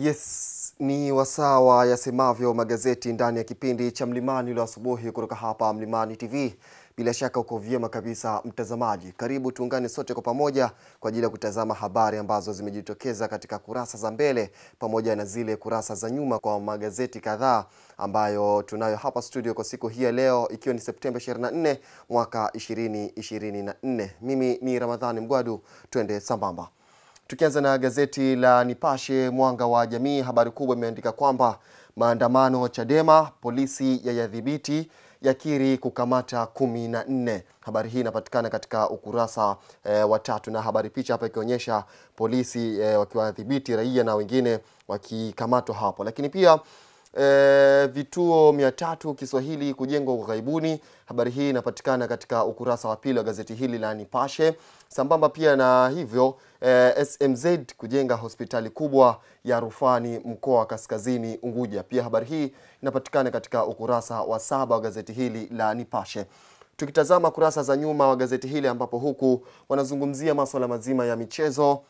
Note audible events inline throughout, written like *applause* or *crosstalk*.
Yes, ni wasawa wa yasemavyo magazeti ndani ya kipindi cha Mlimani leo asubuhi kutoka hapa Mlimani TV. Bila shaka uko vyema kabisa mtazamaji, karibu tuungane sote kwa pamoja kwa ajili ya kutazama habari ambazo zimejitokeza katika kurasa za mbele pamoja na zile kurasa za nyuma kwa magazeti kadhaa ambayo tunayo hapa studio kwa siku hii ya leo, ikiwa ni Septemba 24 mwaka 2024. Mimi ni Ramadhani Mgwadu, twende sambamba. Tukianza na gazeti la Nipashe Mwanga wa Jamii, habari kubwa imeandika kwamba maandamano Chadema, polisi yayadhibiti yakiri kukamata kumi na nne. Habari hii inapatikana katika ukurasa e, wa tatu, na habari picha hapa ikionyesha polisi e, wakiwadhibiti raia na wengine wakikamatwa hapo, lakini pia e, vituo mia tatu Kiswahili kujengwa ughaibuni. Habari hii inapatikana katika ukurasa wa pili wa gazeti hili la Nipashe. Sambamba pia na hivyo e, SMZ kujenga hospitali kubwa ya rufani mkoa wa Kaskazini Unguja. Pia habari hii inapatikana katika ukurasa wa saba wa gazeti hili la Nipashe. Tukitazama kurasa za nyuma wa gazeti hili ambapo huku wanazungumzia masuala mazima ya michezo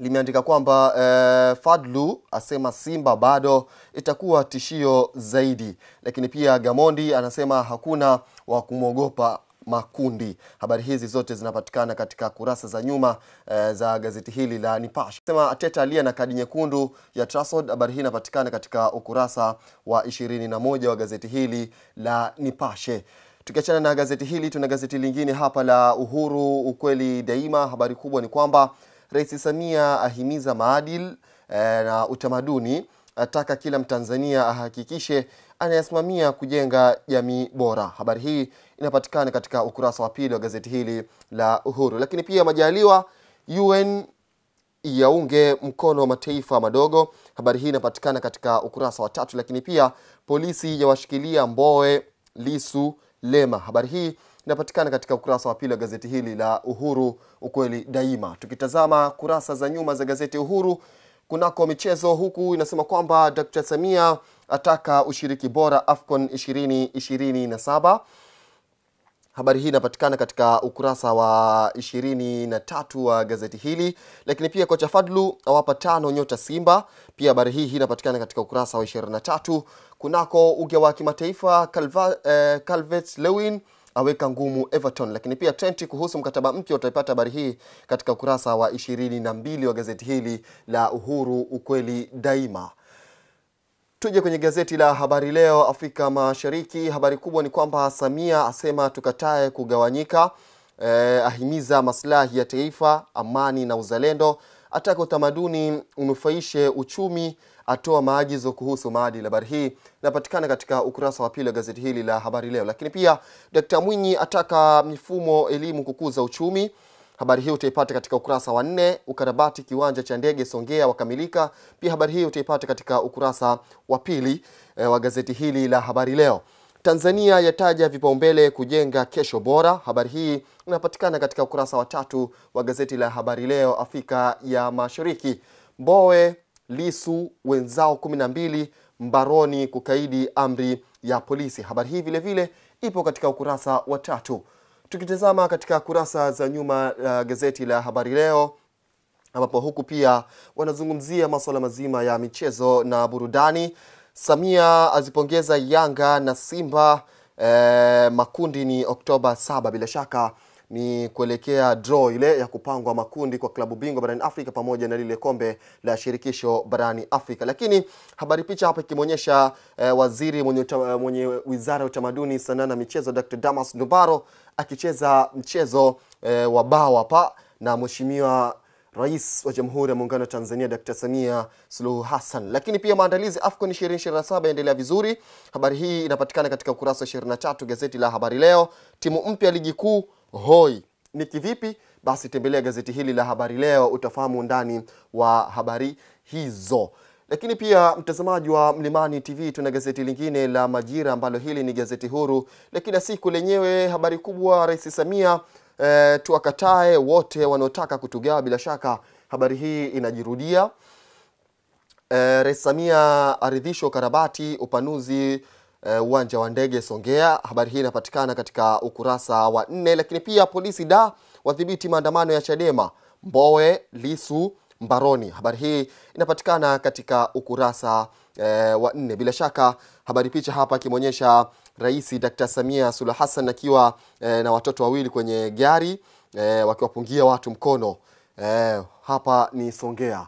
limeandika kwamba eh, Fadlu asema Simba bado itakuwa tishio zaidi, lakini pia Gamondi anasema hakuna wa kumwogopa makundi. Habari hizi zote zinapatikana katika kurasa za nyuma eh, za gazeti hili la Nipashe. Sema Ateta aliye na kadi nyekundu ya Trafford. Habari hii inapatikana katika ukurasa wa 21 wa gazeti hili la Nipashe. Tukiachana na gazeti hili, tuna gazeti lingine hapa la Uhuru, ukweli daima. Habari kubwa ni kwamba Rais Samia ahimiza maadili eh, na utamaduni, ataka kila Mtanzania ahakikishe anayesimamia kujenga jamii bora. Habari hii inapatikana katika ukurasa wa pili wa gazeti hili la Uhuru. Lakini pia Majaliwa, UN yaunge mkono wa mataifa madogo. Habari hii inapatikana katika ukurasa wa tatu. Lakini pia polisi yawashikilia Mbowe, Lisu, Lema. Habari hii inapatikana katika ukurasa wa pili wa gazeti hili la Uhuru, ukweli daima. Tukitazama kurasa za nyuma za gazeti Uhuru kunako michezo, huku inasema kwamba Dr. Samia ataka ushiriki bora AFCON 2027. Habari hii inapatikana katika ukurasa wa 23 wa gazeti hili. Lakini pia kocha Fadlu awapa tano nyota Simba. Pia habari hii inapatikana katika ukurasa wa 23. Kunako uga wa kimataifa Calvert eh, Lewin aweka ngumu Everton. Lakini pia Trent kuhusu mkataba mpya, utaipata habari hii katika ukurasa wa 22 wa gazeti hili la Uhuru, ukweli daima. Tuje kwenye gazeti la Habari Leo Afrika Mashariki. Habari kubwa ni kwamba Samia asema tukatae kugawanyika, eh, ahimiza maslahi ya taifa, amani na uzalendo, ataka utamaduni unufaishe uchumi, atoa maagizo kuhusu maadili. Habari hii inapatikana katika ukurasa wa pili wa gazeti hili la Habari Leo. Lakini pia Dkt Mwinyi ataka mifumo elimu kukuza uchumi habari hii utaipata katika ukurasa wa nne. Ukarabati kiwanja cha ndege Songea wakamilika. Pia habari hii utaipata katika ukurasa wa pili e, wa gazeti hili la Habari Leo. Tanzania yataja vipaumbele kujenga kesho bora. Habari hii inapatikana katika ukurasa wa tatu wa gazeti la Habari Leo Afrika ya Mashariki. Mbowe, Lisu wenzao kumi na mbili mbaroni kukaidi amri ya polisi. Habari hii vile vile ipo katika ukurasa wa tatu. Tukitazama katika kurasa za nyuma uh, gazeti la Habari Leo ambapo huku pia wanazungumzia masuala mazima ya michezo na burudani. Samia azipongeza Yanga na Simba. Eh, makundi ni Oktoba saba, bila shaka ni kuelekea draw ile ya kupangwa makundi kwa klabu bingwa barani Afrika pamoja na lile kombe la shirikisho barani Afrika. Lakini habari picha hapa ikimwonyesha eh, waziri mwenye, mwenye wizara ya utamaduni, sanaa na michezo Dr. Damas Ndumbaro akicheza mchezo eh, wa bao hapa na mheshimiwa Rais wa Jamhuri ya Muungano wa Tanzania Dr. Samia Suluhu Hassan. Lakini pia maandalizi AFCON 2027 yaendelea vizuri. Habari hii inapatikana katika ukurasa wa 23 gazeti la Habari Leo. Timu mpya ligi kuu hoi ni kivipi? Basi tembelea gazeti hili la Habari Leo utafahamu undani wa habari hizo. Lakini pia mtazamaji wa Mlimani TV, tuna gazeti lingine la Majira ambalo hili ni gazeti huru la kila siku lenyewe. Habari kubwa, Rais Samia e, tuwakatae wote wanaotaka kutugawa. Bila shaka habari hii inajirudia. E, Rais Samia aridhisho karabati upanuzi uwanja wa ndege Songea. Habari hii inapatikana katika ukurasa wa nne. Lakini pia polisi da wadhibiti maandamano ya Chadema. Mbowe, Lisu mbaroni. Habari hii inapatikana katika ukurasa e, wa nne. Bila shaka habari picha hapa ikimwonyesha Rais Dkt. Samia Suluhu Hassan akiwa eh, na watoto wawili kwenye gari eh, wakiwapungia watu mkono eh, hapa ni Songea.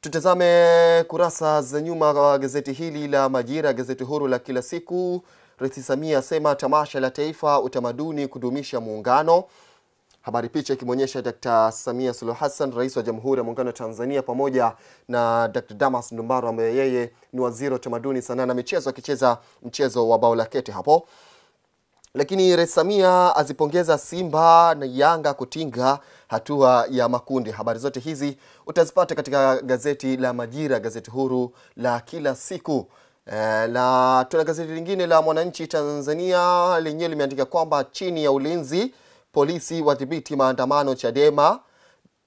Tutazame kurasa za nyuma wa gazeti hili la Majira, gazeti huru la kila siku. Rais Samia asema tamasha la taifa utamaduni kudumisha muungano. Habari picha ikimwonyesha Dkt. Samia Suluhu Hassan, rais wa Jamhuri ya Muungano wa Tanzania, pamoja na Dkt. Damas Ndumbaro ambaye yeye ni waziri wa utamaduni, sanaa na michezo, akicheza mchezo wa bao la kete hapo. Lakini Rais Samia azipongeza Simba na Yanga kutinga hatua ya makundi. Habari zote hizi utazipata katika gazeti la Majira, gazeti huru la kila siku. E, na tuna gazeti lingine la Mwananchi Tanzania lenyewe limeandika kwamba chini ya ulinzi polisi wadhibiti maandamano Chadema.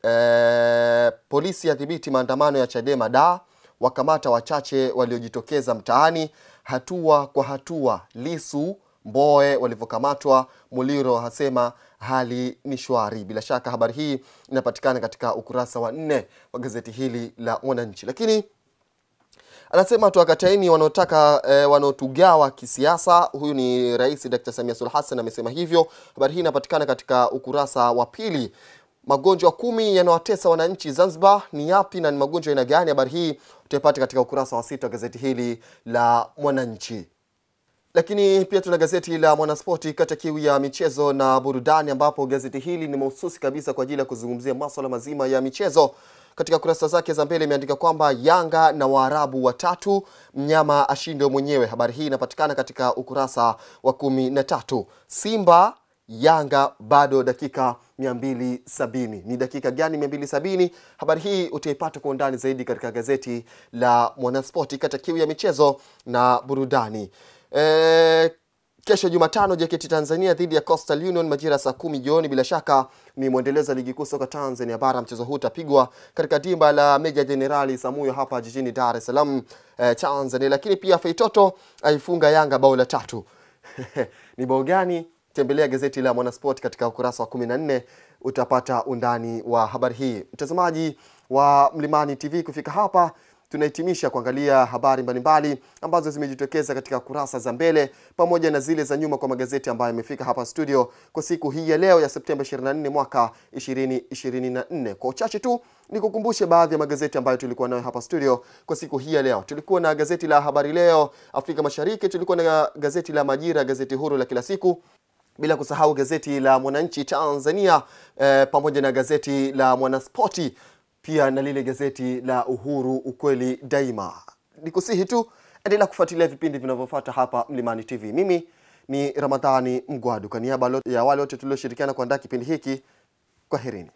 E, polisi yadhibiti maandamano ya Chadema da wakamata wachache waliojitokeza mtaani, hatua kwa hatua. Lisu Mboe walivyokamatwa, Muliro hasema hali ni shwari. Bila shaka habari hii inapatikana katika ukurasa wa nne wa gazeti hili la Mwananchi, lakini anasema tuwakataini wanaotaka e, wanaotugawa kisiasa. Huyu ni Rais Dr. Samia Suluhu Hassan amesema hivyo. Habari hii inapatikana katika ukurasa wa pili. Magonjwa kumi yanawatesa wananchi Zanzibar ni yapi na ni magonjwa aina gani? Habari hii utaipata katika ukurasa wa sita wa gazeti hili la Mwananchi lakini pia tuna gazeti la Mwanaspoti kata kiu ya michezo na burudani, ambapo gazeti hili ni mahususi kabisa kwa ajili ya kuzungumzia masuala mazima ya michezo. Katika kurasa zake za mbele imeandika kwamba Yanga na Waarabu watatu, mnyama ashindwe mwenyewe. Habari hii inapatikana katika ukurasa wa kumi na tatu. Simba Yanga bado dakika 270. Ni dakika gani 270? Habari hii utaipata kwa undani zaidi katika gazeti la Mwanaspoti kata kiu ya michezo na burudani. E, kesho Jumatano jaketi Tanzania dhidi ya Coastal Union majira saa kumi jioni. Bila shaka ni mwendelezo ligi kuu soka Tanzania bara. Mchezo huu utapigwa katika dimba la Meja Jenerali Samuyo hapa jijini Dar es Salaam eh, Tanzania. Lakini pia Feitoto aifunga Yanga bao la tatu *laughs* ni bao gani? Tembelea gazeti la Mwanasport katika ukurasa wa 14 utapata undani wa habari hii. Mtazamaji wa Mlimani TV, kufika hapa tunahitimisha kuangalia habari mbalimbali ambazo zimejitokeza katika kurasa za mbele pamoja na zile za nyuma kwa magazeti ambayo yamefika hapa studio kwa siku hii ya leo ya Septemba 24 mwaka 2024. Kwa uchache tu nikukumbushe baadhi ya magazeti ambayo tulikuwa nayo hapa studio kwa siku hii ya leo. Tulikuwa na gazeti la Habari Leo Afrika Mashariki, tulikuwa na gazeti la Majira, gazeti huru la kila siku bila kusahau gazeti la Mwananchi Tanzania eh, pamoja na gazeti la Mwanaspoti pia na lile gazeti la Uhuru ukweli daima. Nikusihi tu endelea kufuatilia vipindi vinavyofuata hapa Mlimani TV. Mimi ni Ramadhani Mgwadu, kwa niaba ya wale wote tulioshirikiana kuandaa kipindi hiki, kwaherini.